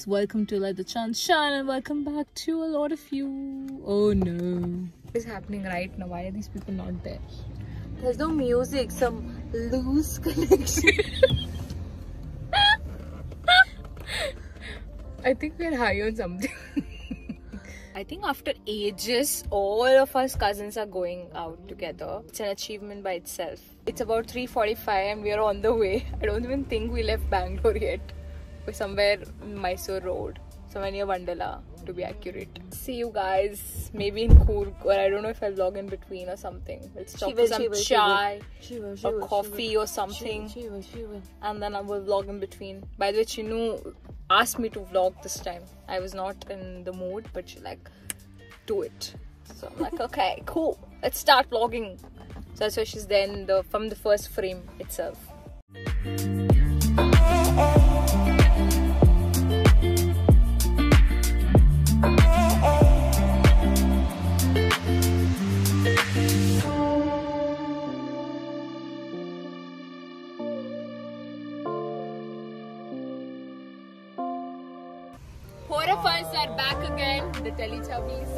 guys, welcome to Let the Chand Shine and welcome back to a lot of you. Oh no. What is happening right now? Why are these people not there? There's no music, some loose connection. I think we're high on something. I think after ages, all of us cousins are going out together. It's an achievement by itself. It's about 3.45 and we are on the way. I don't even think we left Bangalore yet. Somewhere Mysore Road, somewhere near Vandala to be accurate. See you guys maybe in Coorg or I don't know if I'll vlog in between or something. Let's stop for some chai or coffee or something and then I will vlog in between. By the way, Chinu asked me to vlog this time. I was not in the mood, but she like, do it. So I'm like, okay, cool. Let's start vlogging. So that's why she's there in the from the first frame itself. Four of us are back again, the Teletubbies.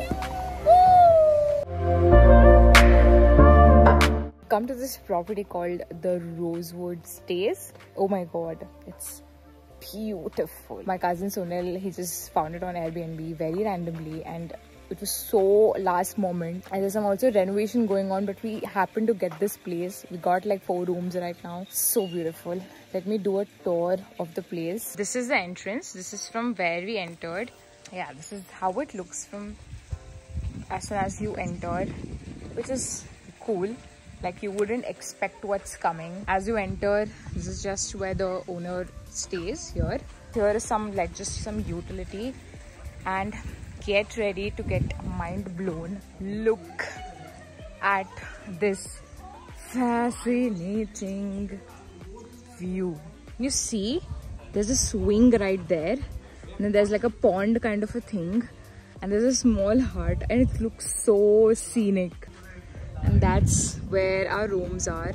Come to this property called the Rosewood Stays. Oh my god, it's beautiful. My cousin Sunil, he just found it on Airbnb very randomly and it was so last moment. And there's some also renovation going on but we happened to get this place. We got like four rooms right now. So beautiful. Let me do a tour of the place. This is the entrance. This is from where we entered. Yeah this is how it looks from as soon as you enter which is cool. Like you wouldn't expect what's coming. As you enter this is just where the owner stays here. Here is some like just some utility. And get ready to get mind blown. Look at this fascinating view. You see there's a swing right there and then there's like a pond kind of a thing and there's a small hut and it looks so scenic. And that's where our rooms are.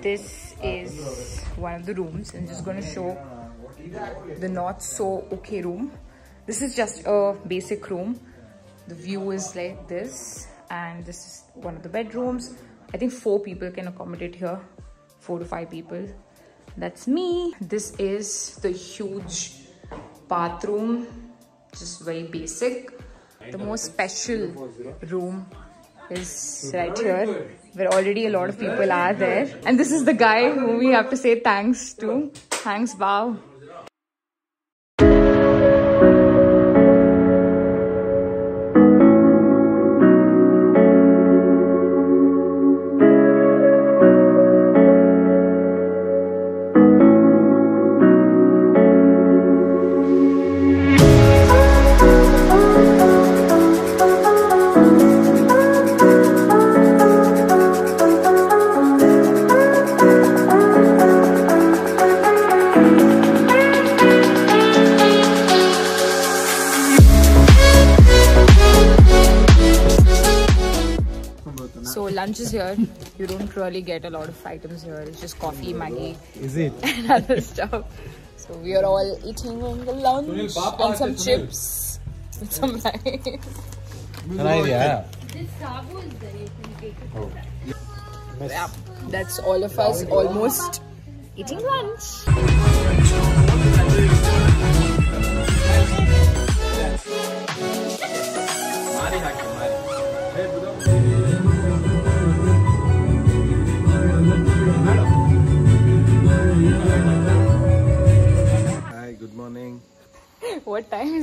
This is one of the rooms. I'm just going to show the not so okay room. This is just a basic room. The view is like this and this is one of the bedrooms. I think four people can accommodate here four to five people. That's me. This is the huge bathroom just very basic. The most special room is right here where already a lot of people are there. And this is the guy who we have to say thanks to. Thanks bow So lunch is here. You don't really get a lot of items here. It's just coffee, Maggi, Is it? and other stuff. So we are all eating the lunch and some chips with some rice. An idea. Oh. Yeah, that's all of us almost eating lunch.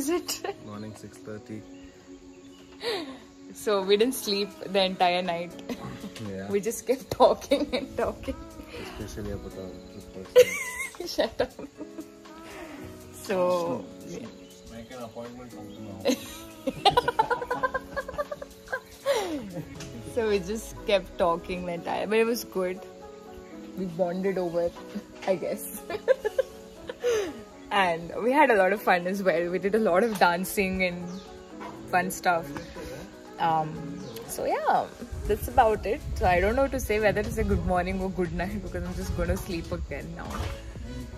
Is it? Morning 6.30. So we didn't sleep the entire night. Yeah. We just kept talking and talking. Especially about our trip person. Shut up. So yeah. Make an appointment for tomorrow. So we just kept talking the entire, but it was good. We bonded over, I guess. and we had a lot of fun as well. We did a lot of dancing and fun stuff. Um, so yeah, that's about it. So I don't know to say whether it's a good morning or good night because I'm just gonna sleep again now.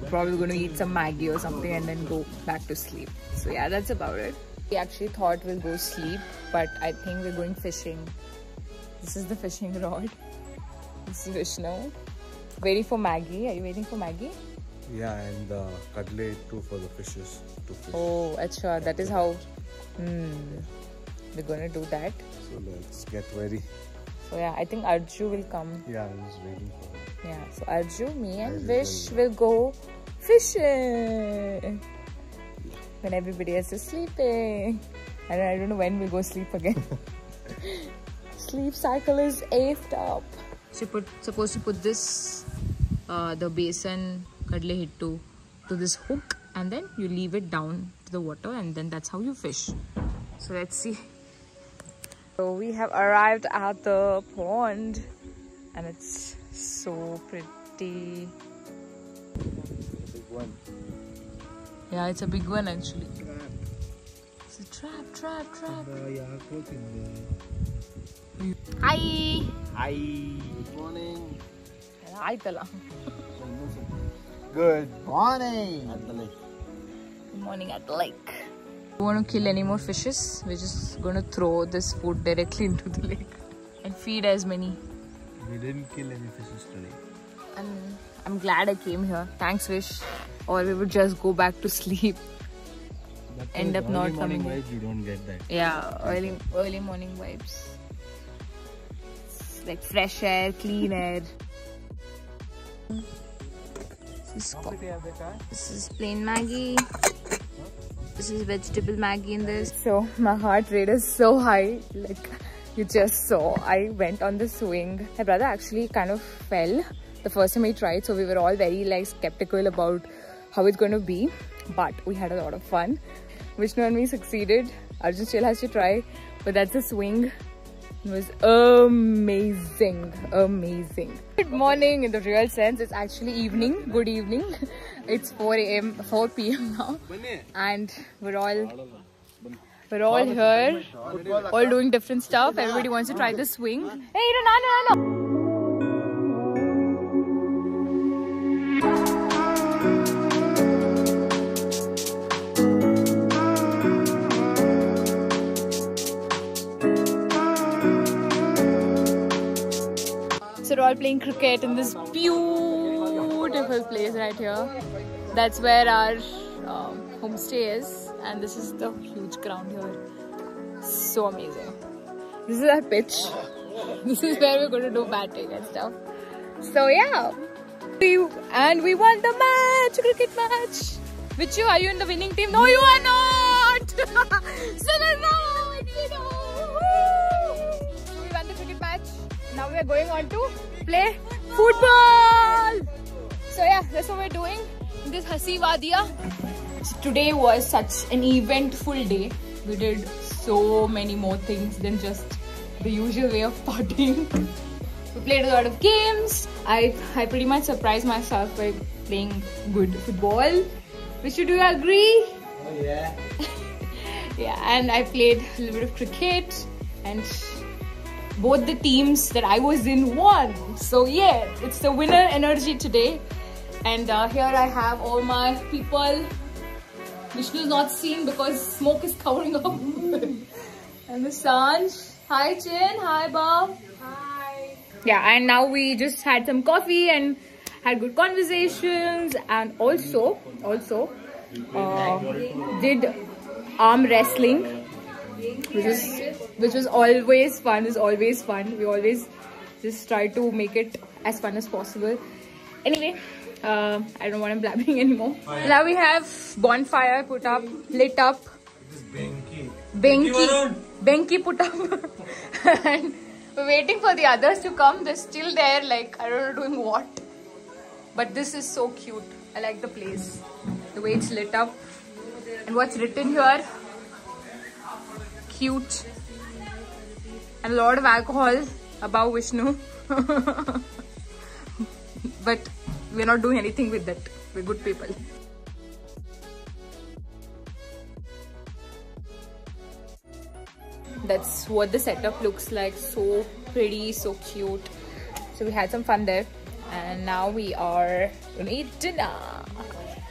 probably to eat some Maggi or something and then go back to sleep. So yeah, that's about it. We actually thought we'll go sleep, but I think we're going fishing. This is the fishing rod. This is Vishnu. Waiting for Maggi. Are you waiting for Maggi? Yeah, and the cutlet too for the fishes to fish. Oh, acha, that is how. Hmm. We're gonna do that. So let's get ready. So yeah, I think Arju will come. Yeah, I was waiting for it. Yeah, so Arju, me and Very Vish well. will go fishing when everybody else is sleeping. And I don't know when we'll go sleep again. sleep cycle is effed up. So you put supposed to put this uh, the basin kadle hittu to this hook and then you leave it down to the water and then that's how you fish. So let's see. So we have arrived at the pond and it's so pretty. Big one. Yeah, it's a big one actually. It's a trap, trap, trap. Hi! Hi. Good morning. ಆಯ್ತಲ್ಲ Good morning. At the lake. Good morning at the lake. We want to kill any more fishes. We're just going to throw this food directly into the lake and feed as many. We didn't kill any fishes today. And I'm glad I came here. Thanks, Vish. Or we would just go back to sleep. But End up early not morning coming. vibes, you don't get that. Yeah, early early morning vibes. It's like fresh air, clean air. This is, this is plain Maggi. This is vegetable Maggi in this. So my heart rate is so high, like you just saw. I went on the swing. My brother actually kind of fell the first time he tried, so we were all very like skeptical about how it's going to be. But we had a lot of fun. Vishnu and me succeeded. Arjun still has to try, but that's a swing. Was amazing, amazing. Good morning in the real sense. It's actually evening. Good evening. It's 4 a.m. 4 p.m. now, and we're all we're all here, all doing different stuff. Everybody wants to try the swing. Hey, no, no, no, no. We're all playing cricket in this beautiful place right here. That's where our um, homestay is, and this is the huge ground here. So amazing. This is our pitch. This is where we're going to do batting and stuff. So yeah, we and we won the match, cricket match. Which you are you in the winning team? No, you are not. Celebrate! Now we are going on to play football. So yeah, that's what we're doing in this Hasi Wadia. So today was such an eventful day. We did so many more things than just the usual way of partying. We played a lot of games. I I pretty much surprised myself by playing good football. Which do you agree? Oh yeah. Yeah, and I played a little bit of cricket and both the teams that I was in won. So yeah, it's the winner energy today. And uh, here I have all my people. Vishnu is not seen because smoke is covering up. and the Sanj. Hi Chin. Hi Bob. Hi. Yeah, and now we just had some coffee and had good conversations and also also uh, did arm wrestling which is which was always fun is always fun. We always just try to make it as fun as possible. Anyway uh, i don't want to blabbing anymore. Now we have bonfire put up lit up. Benki. Benki put up. And we're waiting for the others to come. They're still there like i don't know doing what. But this is so cute. I like the place the way it's lit up. And what's written here? Cute and a lot of alcohol about Vishnu. but we're not doing anything with that. We're good people. That's what the setup looks like. So pretty, so cute. So we had some fun there. And now we are gonna eat dinner.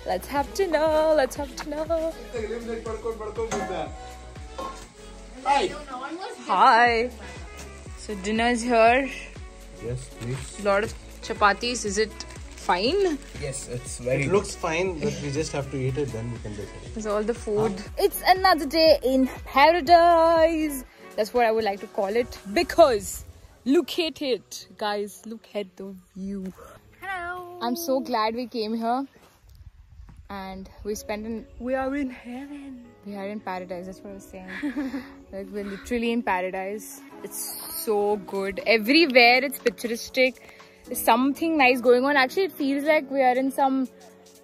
Let's have dinner. Let's have dinner. Hi. So dinner is here. Yes, please. lot of chapatis. Is it fine? Yes, it's very. It looks fine, but we just have to eat it, then we can decide. There's all the food. It's another day in paradise. That's what I would like to call it because look at it, guys. Look at the view. Hello. I'm so glad we came here and we spent an We are in heaven. We are in paradise that's what i was saying. Like we're literally in paradise. It's so good. Everywhere it's picturesque there's something nice going on. Actually it feels like we are in some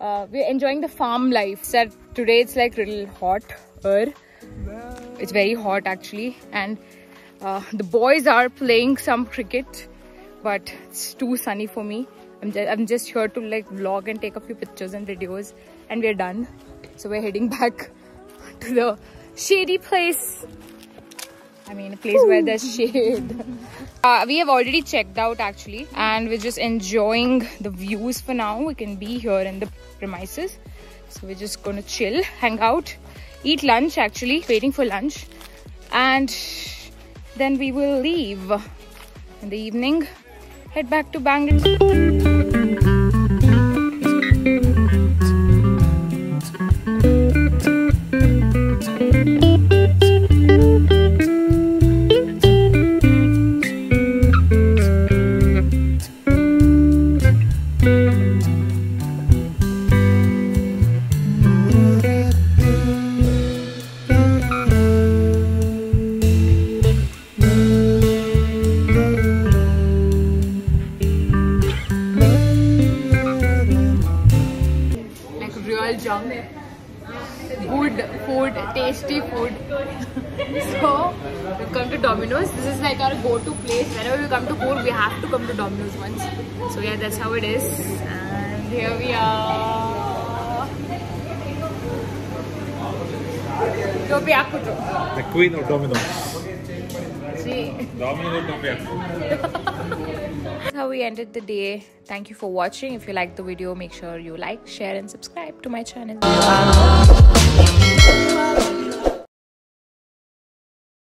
uh, we're enjoying the farm life. So today it's like little hot -er. it's very hot actually. And uh, the boys are playing some cricket but it's too sunny for me. I'm just, I'm just here to like vlog and take a few pictures and videos and we're done. So we're heading back to the shady place. I mean a place where there's shade. Uh, we have already checked out actually and we're just enjoying the views for now. We can be here in the premises. So we're just gonna chill hang out eat lunch actually waiting for lunch. And then we will leave in the evening. Head back to Bangalore how it is and here we are Topi Akuto. The queen of dominoes. That's how we ended the day. Thank you for watching. If you liked the video, make sure you like, share, and subscribe to my channel.